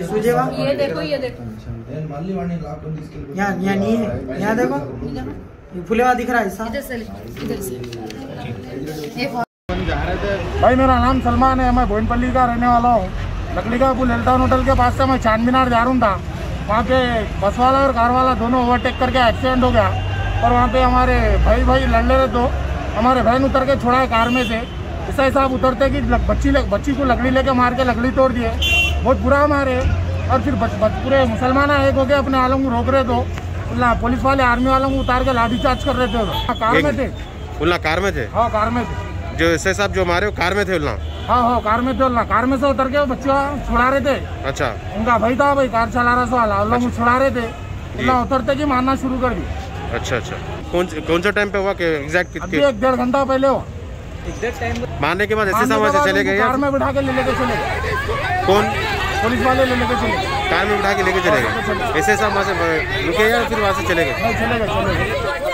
सुजेवा ये देखो ये देखो। यहाँ देखो। ये फुलेवा दिख रहा है इधर से से। भाई मेरा नाम सलमान है। मैं भोनपल्ली का रहने वाला हूँ। लकड़ी का पुल हेल्टाउन होटल के पास से मैं चाँद मीनार जा रहा था। वहाँ पे बस वाला और कार वाला दोनों ओवरटेक करके एक्सीडेंट हो गया। और वहाँ पे हमारे भाई भाई लड़ ले रहे दो हमारे बहन उतर के छोड़ा है कार में से। ऐसा हिसाब उतरते कि बच्ची बच्ची को लकड़ी लेके मार के लकड़ी तोड़ दिए। बहुत बुरा मारे और फिर बच, बच, पूरे मुसलमान एक हो गए अपने आलम को रोक रहे तो। पुलिस वाले आर्मी वालों को उतार के लाठी चार्ज कर रहे थे। हाँ, कार में थे। उल्ला कार में थे? हाँ कार में थे। जो एस साहब जो मारे वो कार में थे उल्ला? हाँ हाँ कार में थे ना कार में से उतर के बच्चा छुड़ा रहे थे। अच्छा। उनका भाई था भाई कार चला रहा वाला उन लोग छुड़ा रहे थे। उन लोग उतरते की मारना शुरू कर दी। अच्छा अच्छा। कौन कौन सा टाइम पे हुआ कि एग्जैक्ट एक डेढ़ घंटा पहले हो मारने के बाद एस मारने साहब चले गए कार में बिठा के ले लेके चले गए। कौन पुलिस वाले ले लेके चले कार में उठा के लेके चले गए। ऐसे ऐसा वहाँ से रुके या फिर वहाँ से चले गए? चले गए चले गए।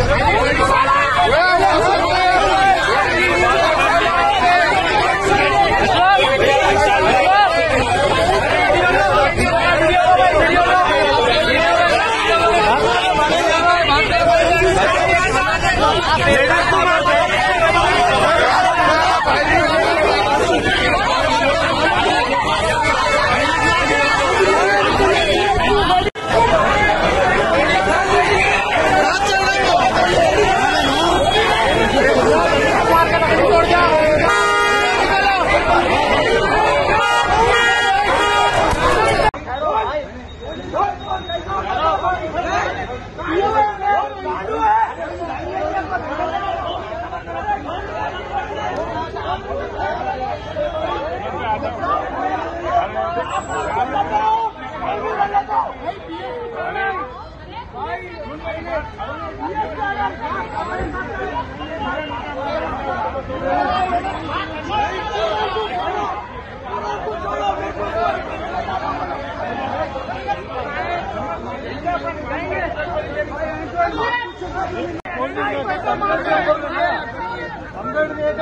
अंबेडकर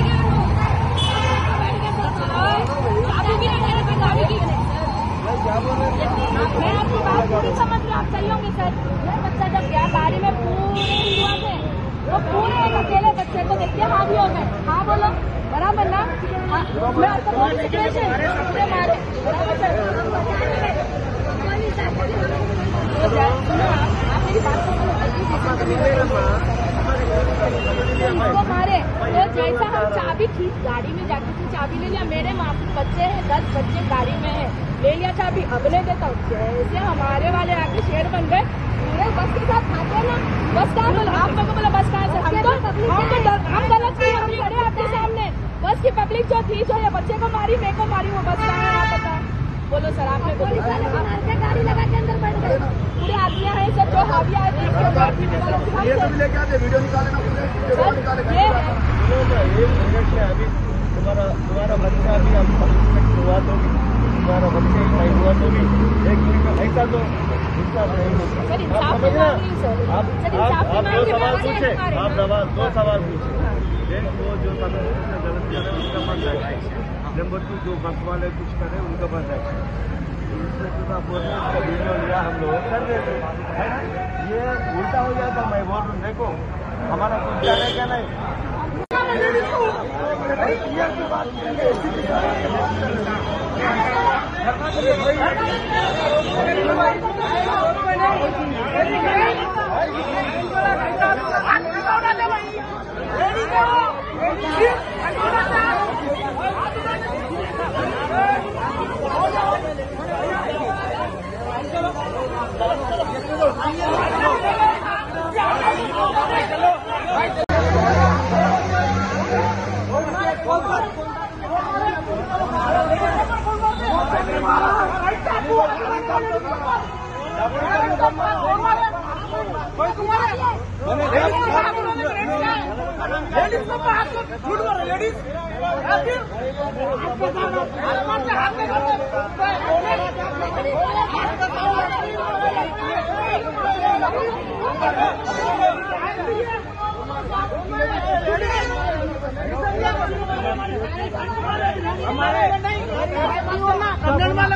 मैं आपकी बात पूरी समझ रही हूँ, आप सही ये बच्चा जब गया गाड़ी में पूरे हुआ थे वो पूरे एक अकेले बच्चे को देखते हावी हो गए हाँ बोलो। बराबर ना? हाँ, मैं मारे। बराबर सर को मारे। तो जैसा हम चाबी ठीक गाड़ी में जाके उसने चाबी ले लिया। मेरे माँ बच्चे हैं दस बच्चे गाड़ी में है। ले लिया चाबी अब नहीं देता हूँ। जैसे हमारे वाले आके शेर बन गए। पूरे बस के साथ आते ना। बस कहाँ बोला आप लोगों बोला बस कहाँ से हम तो हम तो हम गलत किए हम खड़े आपके सामने। बस की पब्लिक जो थी जो ये बच्चे को मारी मेरे को मारी वो बस कहाँ है बोलो सर आपने बोलो गाड़ी लगा के अंदर बैठ गए। पूरे आदमी हैं सब जो हावी आए थे ये लेके आते वीडियो निकाले ना पूरे वीडियो निकाले सर, ये है। अभी तुम्हारा तुम्हारा बच्चा भी अब हुआ तो भी बच्चे का हुआ तो भी एक मिनट ऐसा तो? सर इंसाफ की मांग रही हूँ सर। सर इंसाफ की मांग के आप सवाल दो सवाल पूछे एक वो जो समय गलत कर रहे हैं उनका पास एक्शन नंबर टू जो बस वाले कुछ करे उनका एक्शन रहे वीडियो लिया हम लोग कर देते है। ना ये उल्टा हो जाता मैं बोल रहा हूँ देखो हमारा कुछ जाने का नहीं ধরনের लेडीज को हाथ को झूठ बोल लेडीज फिर हाथ हमारे कल्याण वाले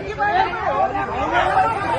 निकल